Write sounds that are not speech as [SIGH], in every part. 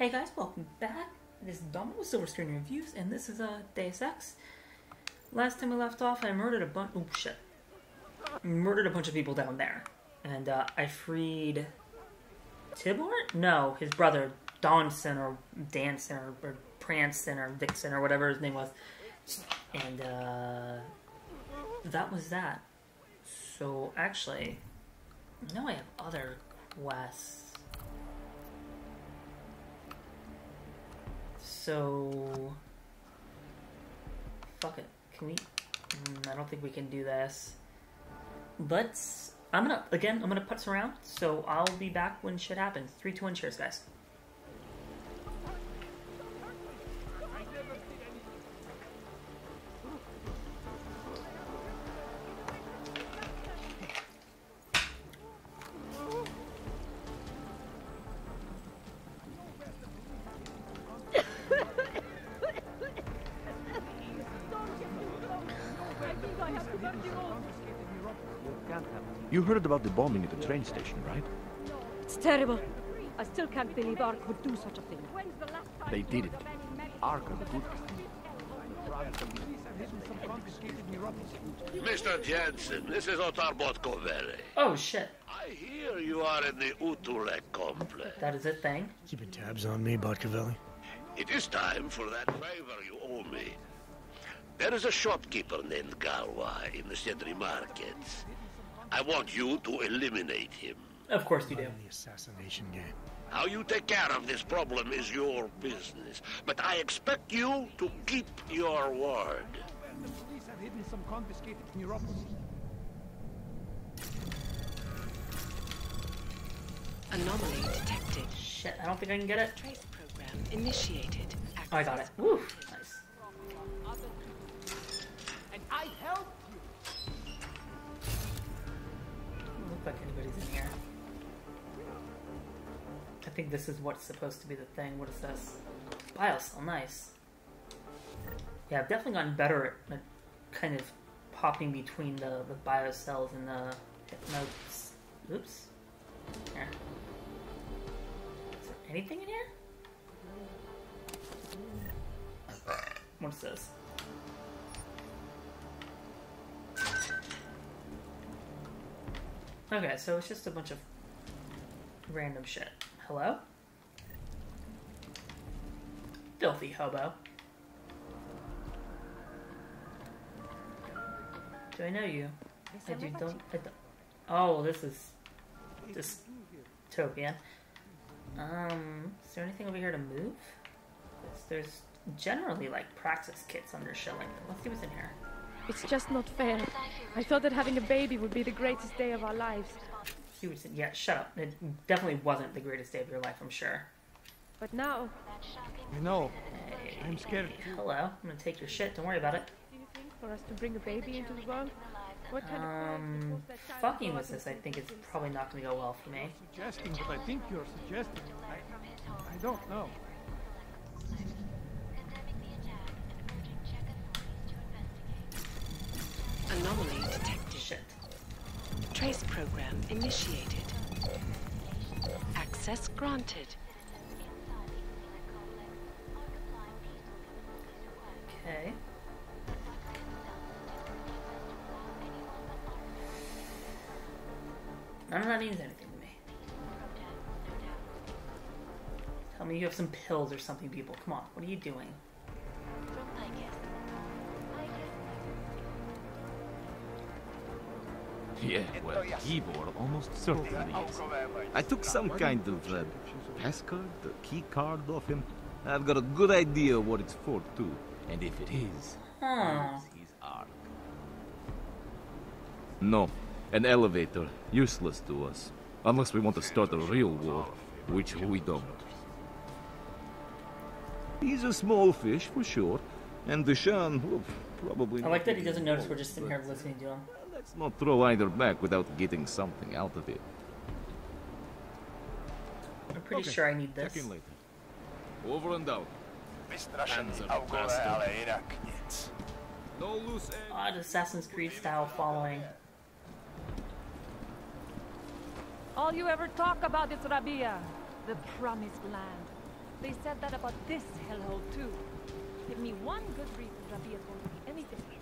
Hey guys, welcome back. This is Domino with Silver Screen Reviews, and this is uh, Deus Ex. Last time we left off, I murdered a bunch. Oh shit! Murdered a bunch of people down there, and uh, I freed Tibor. No, his brother Donson or Danson or, or Prancin or Dixon or whatever his name was, and uh, that was that. So actually, now I have other quests. So, fuck it. Can we? Mm, I don't think we can do this. Let's. I'm gonna again. I'm gonna put some around. So I'll be back when shit happens. Three, two, one. Cheers, guys. You heard about the bombing at the train station, right? It's terrible. I still can't believe ARC would do such a thing. They did it. ARC are good Mr. Jensen, this is Otar Botkoveli. Oh shit. I hear you are in the Utulek complex. That is a thing. Keeping tabs on me, Botkoveli. It is time for that favor you owe me. There is a shopkeeper named Galois in the Sedri markets. I want you to eliminate him. Of course you do. The assassination game. How you take care of this problem is your business. But I expect you to keep your word. The police have hidden some confiscated neuropozyne. Anomaly detected. Shit, I don't think I can get it. Trace program initiated. Oh, I got it. Woo. Nice. And I helped look like anybody's in here. I think this is what's supposed to be the thing. What is this? Biocell, oh, nice. Yeah, I've definitely gotten better at, kind of popping between the, the biocells and the hypnotes. Oops. Here. Is there anything in here? What's this? Okay, so it's just a bunch of random shit. Hello? Filthy hobo. Do I know you? I do don't, I don't. Oh, this is dystopian. Um, is there anything over here to move? There's, there's generally like Praxis kits under shilling. Let's see what's in here. It's just not fair. I thought that having a baby would be the greatest day of our lives. See what's in. Yeah, shut up. It definitely wasn't the greatest day of your life, I'm sure. But now, I know. Hey, I'm scared. hello. I'm gonna take your shit. Don't worry about it. do you think for us to bring a baby into the world? What kind of Um, parents would force their child fucking to with this, I think, it's probably not gonna go well for me. Suggesting what I think you're suggesting. I, I don't know. Anomaly detected. Shit. Trace program initiated. Access granted. Okay. None of that means anything to me. Tell me you have some pills or something, people. Come on, what are you doing? Yeah, well, Ivor almost certainly is. I took some kind of uh, passcard, the key card off him. I've got a good idea what it's for, too. And if it is, Huh. it's his arc. No, an elevator. Useless to us. Unless we want to start a real war, which we don't. He's a small fish, for sure. And Deshaun will probably... I like that he doesn't notice we're just sitting here listening to him. Let's not throw either back without getting something out of it. I'm pretty Okay, sure I need Check this. in later. Over and out. Wystraszeni Augure, ale jednak nic. No loose ends. Odd Assassin's Creed style following. All you ever talk about is Rabi'ah, the promised land. They said that about this hellhole too. Give me one good reason Rabi'ah's going to be anything.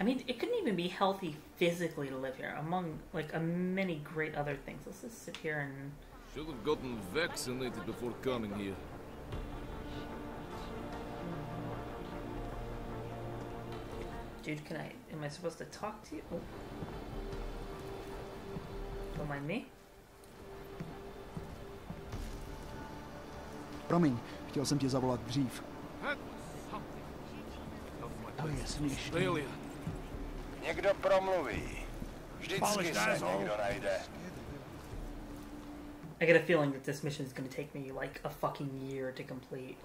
I mean, it couldn't even be healthy physically to live here, among like a many great other things. Let's just sit here and Should have gotten vaccinated before coming here. Dude, can I? Am I supposed to talk to you? Oh. Don't mind me. Promiň, chtěl jsem tě zavolat dřív. To je směšný. Dahlia. Někdo promluví. Vždycky se někdo najde. I get a feeling that this mission is going to take me like a fucking year to complete.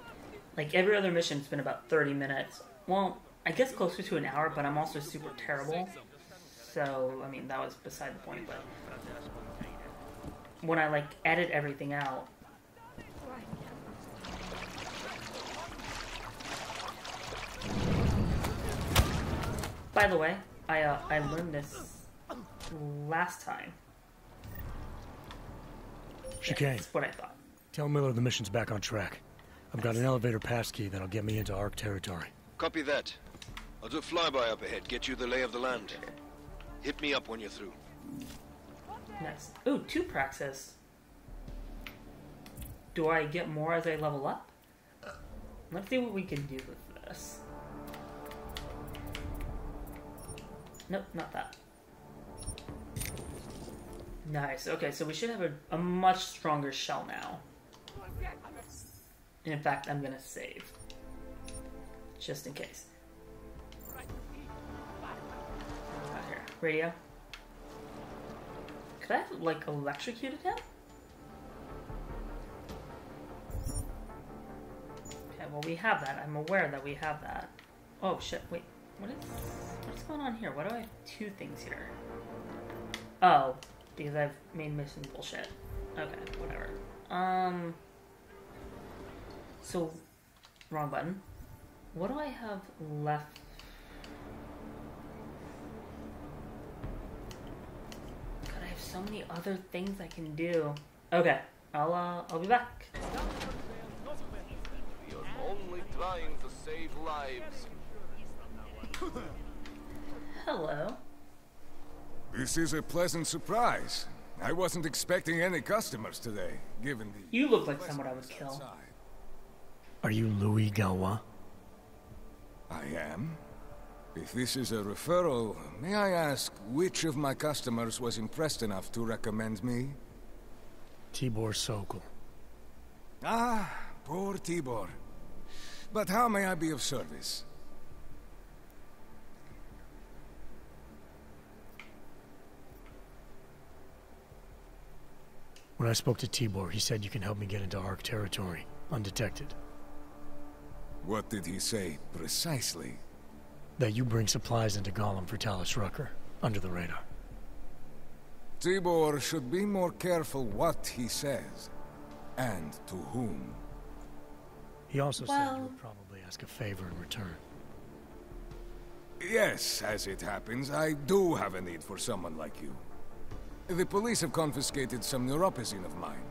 Like every other mission's been about 30 minutes. Well, I guess closer to an hour, but I'm also super terrible. So, I mean, that was beside the point, but when I like edit everything out, By the way, I uh, I learned this last time. Chicane. That's what I thought. Tell Miller the mission's back on track. I've got an elevator passkey that'll get me into ARC territory. Copy that. I'll do a flyby up ahead, get you the lay of the land. Hit me up when you're through. Nice. Ooh, two praxis. Do I get more as I level up? Let's see what we can do with this. Nope, not that. Nice. Okay, so we should have a, a much stronger shell now. And in fact, I'm gonna save. Just in case. Out here. Radio. Could I have, like, electrocuted him? Okay, well, we have that. I'm aware that we have that. Oh, shit. Wait. What is... What's going on here? Why do I have two things here? Oh, because I've made mission bullshit. Okay, whatever. Um... So, wrong button. What do I have left? God, I have so many other things I can do. Okay, I'll uh, I'll be back. You're only trying to save lives. Hello. This is a pleasant surprise. I wasn't expecting any customers today, given the... You look like someone I would kill. Are you Louis Galois? I am. If this is a referral, may I ask which of my customers was impressed enough to recommend me? Tibor Sokol. Ah, poor Tibor. But how may I be of service? When I spoke to Tibor, he said you can help me get into ARC territory, undetected. What did he say, precisely? That you bring supplies into Golem for Talos Rucker, under the radar. Tibor should be more careful what he says, and to whom. He also said Well- you would probably ask a favor in return. Yes, as it happens, I do have a need for someone like you. The police have confiscated some neuropozyne of mine.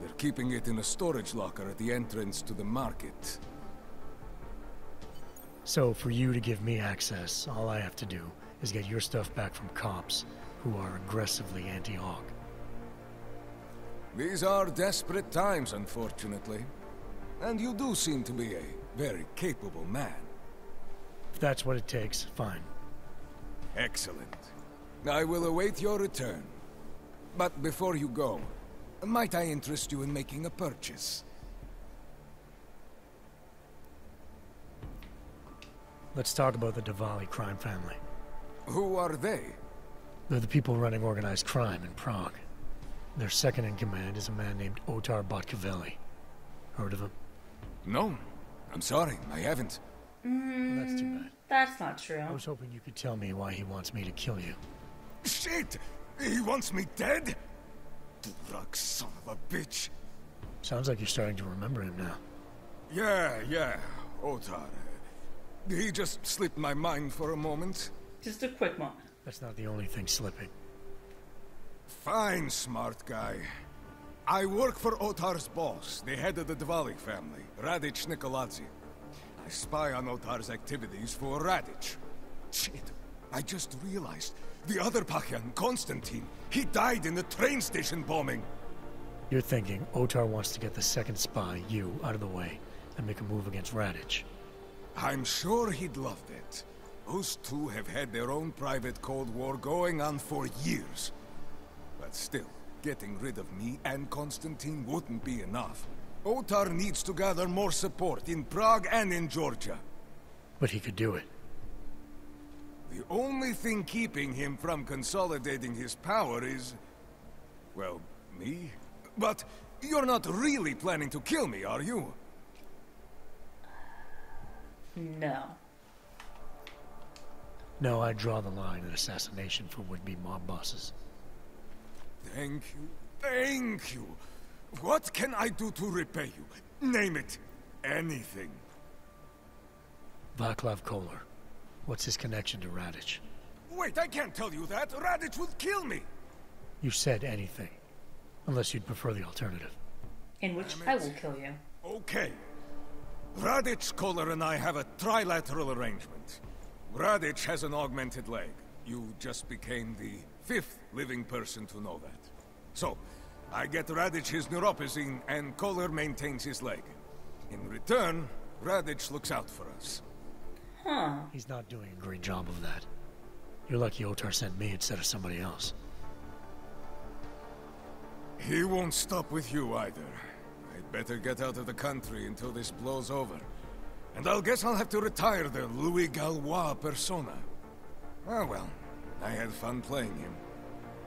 They're keeping it in a storage locker at the entrance to the market. So, for you to give me access, all I have to do is get your stuff back from cops who are aggressively anti-aug. These are desperate times, unfortunately. And you do seem to be a very capable man. If that's what it takes, fine. Excellent. I will await your return. But before you go, might I interest you in making a purchase? Let's talk about the Dvali crime family. Who are they? They're the people running organized crime in Prague. Their second in command is a man named Otar Botkoveli. Heard of him? No. I'm sorry, I haven't. Well, that's too hmm, bad. That's not true. I was hoping you could tell me why he wants me to kill you. Shit! He wants me dead? Drug son of a bitch. Sounds like you're starting to remember him now. Yeah, yeah, Otar. He just slipped my mind for a moment. Just a quick moment. That's not the only thing slipping. Fine, smart guy. I work for Otar's boss, the head of the Dvali family, Radic Nikoladze. I spy on Otar's activities for Radic. Shit, I just realized. The other Pakyan, Konstantin, he died in the train station bombing. You're thinking Otar wants to get the second spy, you, out of the way, and make a move against Radic. I'm sure he'd love it. Those two have had their own private Cold War going on for years. But still, getting rid of me and Konstantin wouldn't be enough. Otar needs to gather more support in Prague and in Georgia. But he could do it. The only thing keeping him from consolidating his power is... Well, me? But you're not really planning to kill me, are you? No. No, I draw the line at assassination for would-be mob bosses. Thank you. Thank you. What can I do to repay you? Name it. Anything. Vaclav Koller. What's his connection to Radic? Wait, I can't tell you that. Radic would kill me. You said anything. Unless you'd prefer the alternative. In which I will kill you. Okay. Radic, Koller, and I have a trilateral arrangement. Radic has an augmented leg. You just became the fifth living person to know that. So, I get Radic his neuropozyne, and Koller maintains his leg. In return, Radic looks out for us. Huh. He's not doing a great job of that. You're lucky Otar sent me instead of somebody else. He won't stop with you either. I'd better get out of the country until this blows over. And I'll guess I'll have to retire the Louis Galois persona. Ah well, I had fun playing him.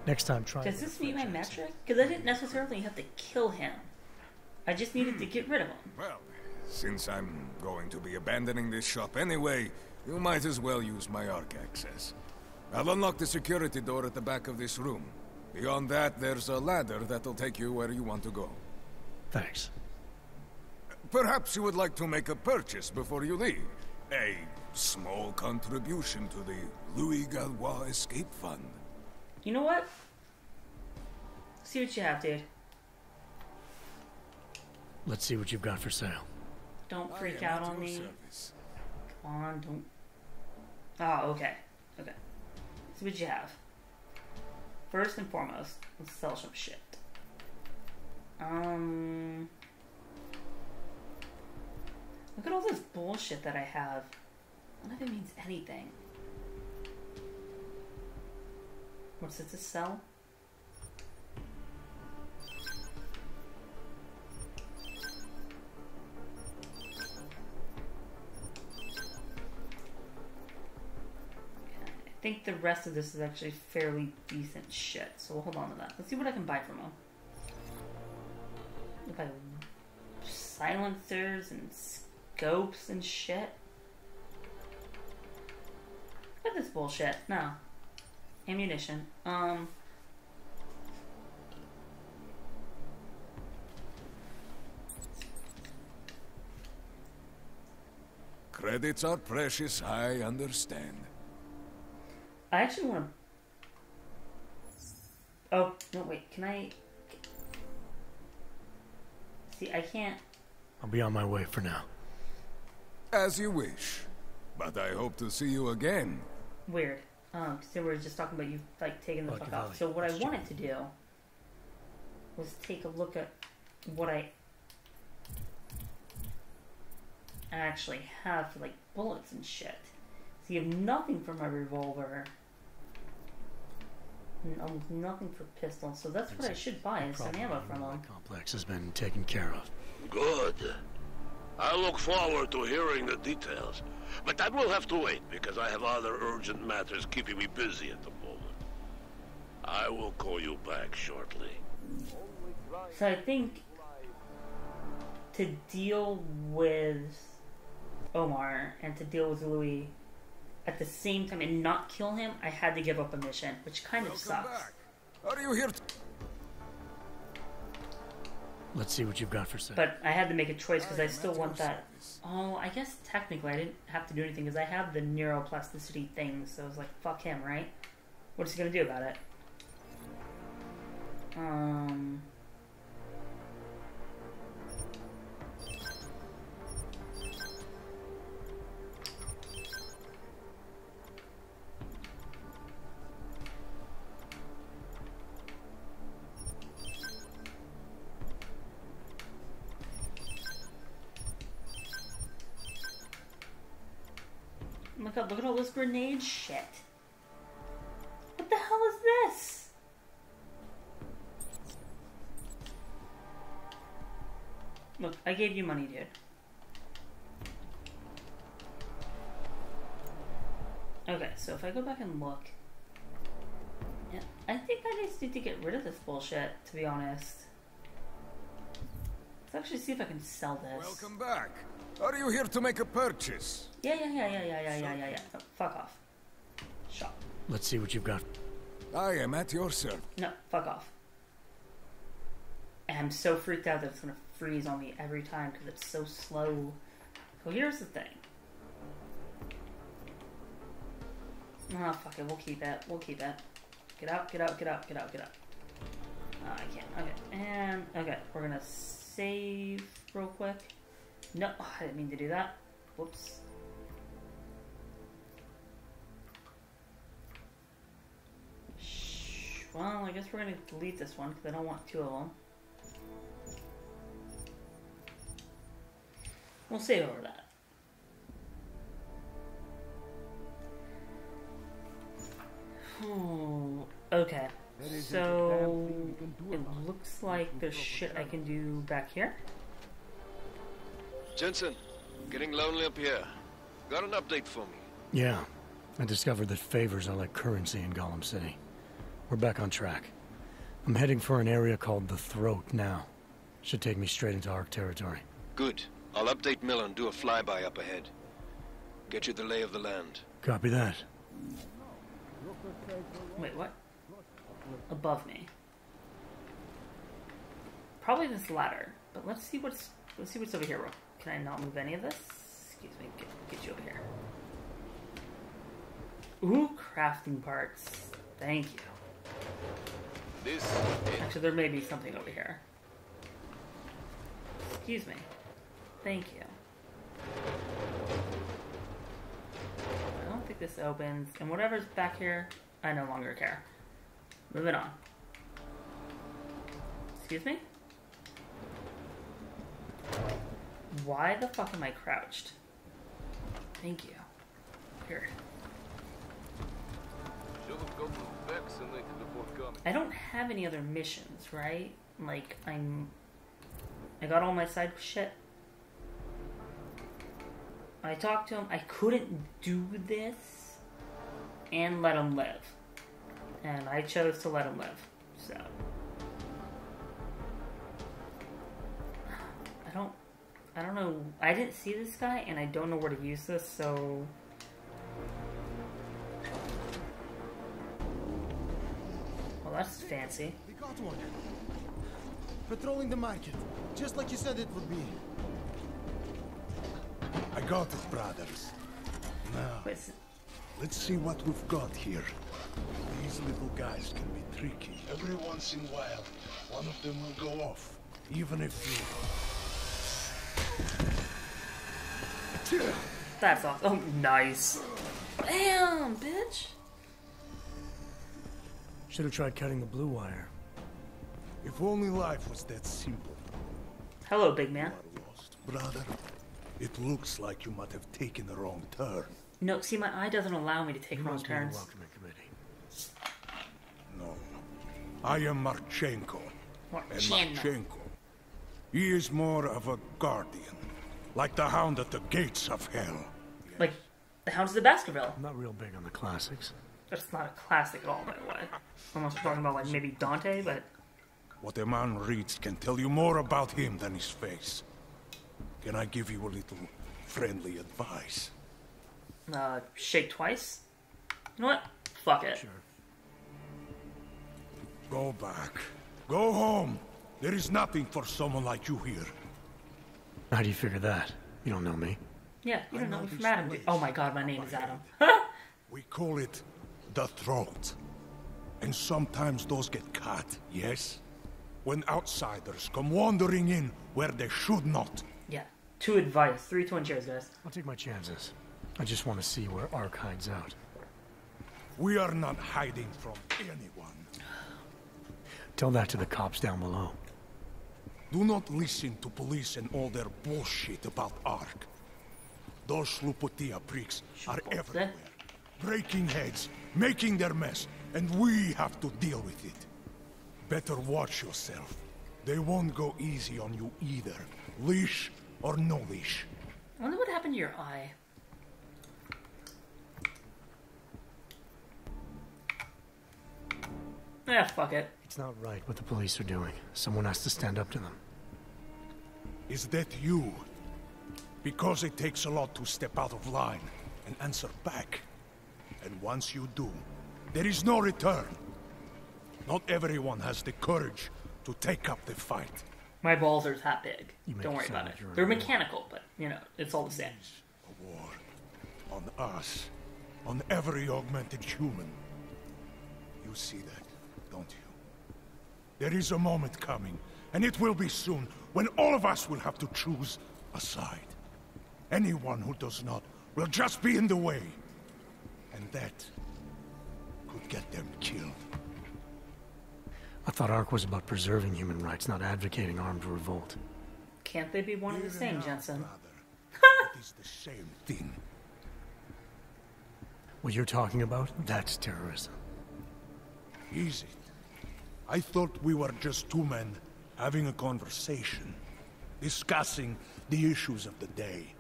Next time, try. Does this meet my metric? Because I didn't necessarily have to kill him. I just needed to get rid of him. Well, since I'm going to be abandoning this shop anyway, you might as well use my ARC access. I'll unlock the security door at the back of this room. Beyond that, there's a ladder that'll take you where you want to go. Thanks. Perhaps you would like to make a purchase before you leave. A small contribution to the Louis Galois Escape Fund. You know what? See what you have, dude. Let's see what you've got for sale. Don't freak out on me. Come on, don't. Oh, okay. Okay. So what you have. First and foremost, let's sell some shit. Um. Look at all this bullshit that I have. None of it means anything. What's it to sell? Think the rest of this is actually fairly decent shit, so we'll hold on to that. Let's see what I can buy from him. If I silencers and scopes and shit. Look at this bullshit. No. Ammunition. Um. Credits are precious, I understand. I actually want to. Oh, no, wait. Can I. See, I can't. I'll be on my way for now. As you wish. But I hope to see you again. Weird. Um, so we were just talking about you, like, taking the Like fuck a off. valley. So what I That's wanted to do was take a look at what I actually have for, like, bullets and shit. So you have nothing for my revolver. And almost um, nothing for pistols, so that's what I should buy is some ammo from them. Complex has been taken care of. Good. I look forward to hearing the details. But that will have to wait, because I have other urgent matters keeping me busy at the moment. I will call you back shortly. So I think to deal with Omar and to deal with Louis at the same time and not kill him, I had to give up a mission, which kind of sucks. Are you here? Let's see what you've got for sale. But I had to make a choice because I still want that. Oh, I guess technically I didn't have to do anything because I have the neuroplasticity thing, so I was like, fuck him, right? What's he gonna do about it? Um. God, look at all this grenade shit. What the hell is this? Look, I gave you money, dude. Okay, so if I go back and look. Yeah, I think I just need to get rid of this bullshit, to be honest. Let's actually see if I can sell this. Welcome back. Are you here to make a purchase? Yeah, yeah, yeah, yeah, yeah, yeah, yeah, yeah, yeah. Oh, fuck off. Shop. Let's see what you've got. I am at your service. No, fuck off. And I'm so freaked out that it's gonna freeze on me every time because it's so slow. So here's the thing. Oh, fuck it. We'll keep it. We'll keep it. Get out, get out, get out, get out, get out. Uh, I can't. Okay. And, okay. We're gonna save real quick. No, oh, I didn't mean to do that. Whoops. Well, I guess we're gonna delete this one because I don't want two of them. We'll save over that. Oh, okay. So it looks like there's shit I can do back here. Jensen, getting lonely up here. Got an update for me. Yeah, I discovered that favors are like currency in Golem City. We're back on track. I'm heading for an area called the Throat now. Should take me straight into ARC territory. Good. I'll update Miller and do a flyby up ahead. Get you the lay of the land. Copy that. Wait, what? Above me. Probably this ladder, but let's see what's let's see what's over here. Can I not move any of this? Excuse me, get, get you over here. Ooh, crafting parts. Thank you. This Actually, there may be something over here. Excuse me. Thank you. I don't think this opens. And whatever's back here, I no longer care. Moving on. Excuse me? Why the fuck am I crouched? Thank you. Here. I don't have any other missions, right? Like, I'm... I got all my side shit. I talked to him. I couldn't do this and let him live. And I chose to let him live. So. I don't. I don't know. I didn't see this guy, and I don't know where to use this, so. Well, that's fancy. We got one. Patrolling the market, just like you said it would be. I got it, brothers. Now, let's see what we've got here. These little guys can be tricky. Every once in a while, one of them will go off, even if you... That's awesome. Oh, nice. Bam, bitch. Should have tried cutting the blue wire. If only life was that simple. Hello, big man. Brother, it looks like you might have taken the wrong turn. No, see, my eye doesn't allow me to take wrong turns. No. I am Marchenko. And Marchenko. He is more of a guardian. Like the hound at the gates of hell. Like, the Hounds of the Baskerville. I'm not real big on the classics. That's not a classic at all, by the way. Unless we're talking about, like, maybe Dante, but. What a man reads can tell you more about him than his face. Can I give you a little friendly advice? Uh, shake twice? You know what? Fuck it. Go back. Go home. There is nothing for someone like you here. How do you figure that? You don't know me. Yeah, you don't know me from Adam. dude. Oh my god, my name is Adam. [LAUGHS] We call it the throat. And sometimes those get cut, yes? when outsiders come wandering in where they should not. Yeah. Two advice. Three twin chairs, guys. I'll take my chances. I just want to see where ARC hides out. We are not hiding from anyone. Tell that to the cops down below. Do not listen to police and all their bullshit about ARC. Those Lupotia pricks are eh? everywhere. Breaking heads, making their mess, and we have to deal with it. Better watch yourself. They won't go easy on you either. Leash or no leash. I wonder what happened to your eye. Yeah, fuck it. It's not right what the police are doing. Someone has to stand up to them. Is that you? Because it takes a lot to step out of line and answer back. And once you do, there is no return. Not everyone has the courage to take up the fight. My balls are that big. You Don't worry about it. you're a They're war. mechanical, but you know, it's all the same. A war. On us. On every augmented human. You see that, don't you? There is a moment coming, and it will be soon, when all of us will have to choose a side. Anyone who does not will just be in the way. And that could get them killed. I thought ARC was about preserving human rights, not advocating armed revolt. Can't they be one and the same, Jensen? [LAUGHS] It is the same thing. What you're talking about, that's terrorism. Is it? I thought we were just two men having a conversation, discussing the issues of the day.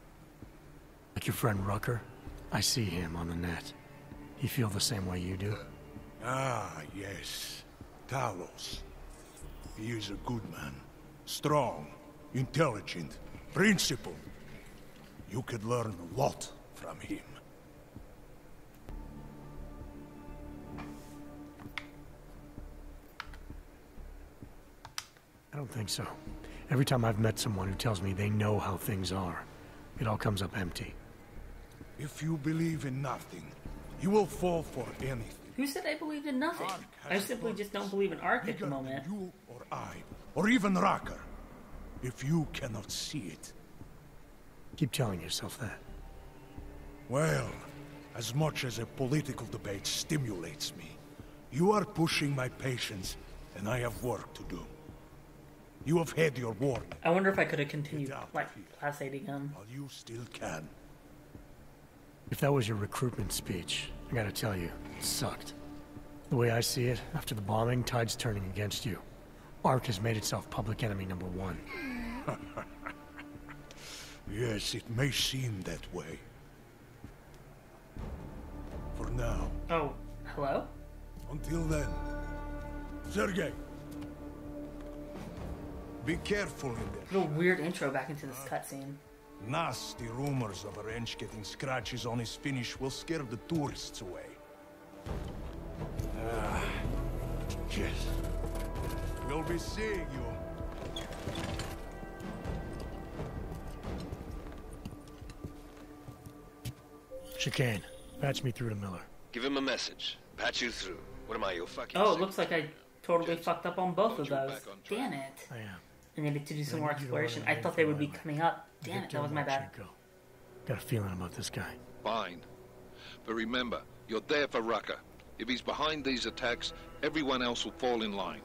Like your friend Rucker? I see him on the net. He feel the same way you do? Ah, yes. Talos. He is a good man. Strong, intelligent, principled. You could learn a lot from him. I don't think so. Every time I've met someone who tells me they know how things are, it all comes up empty. If you believe in nothing, you will fall for anything. Who said I believed in nothing? I simply just don't believe in ARC at the moment. You or I, or even Rucker, if you cannot see it. Keep telling yourself that. Well, as much as a political debate stimulates me, you are pushing my patience, and I have work to do. You have had your warning. I wonder if I could have continued like Class 8 again. While you still can. If that was your recruitment speech, I gotta tell you, it sucked. The way I see it, after the bombing, tide's turning against you. ARC has made itself public enemy number one. [LAUGHS] Yes, it may seem that way. For now. Oh, hello? Until then. Sergei! Be careful in there. Little weird intro back into this cutscene. Nasty rumors of a wrench getting scratches on his finish will scare the tourists away. Ah, yes. We'll be seeing you. Chicane, patch me through to Miller. Give him a message. Patch you through. What am I, your fucking Oh, it looks like I totally fucked up on both of those. back on track. Damn it. I am. I needed to do some I more need you to run exploration. I thought they would be Riley. coming up. Damn it, that was my bad. Marchenko. Got a feeling about this guy. Fine. But remember, you're there for Rucker. If he's behind these attacks, everyone else will fall in line.